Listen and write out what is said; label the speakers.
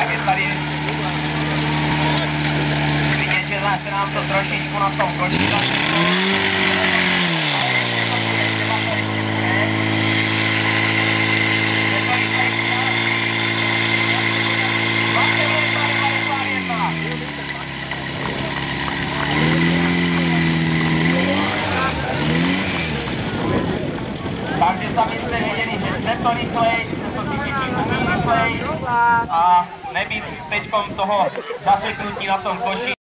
Speaker 1: tak je tady vidět, že se nám to trošičku na tom koší takže sami jste viděli, že tento rychlejc, to ty a nebýt teďkom toho zaseknutí na tom koši.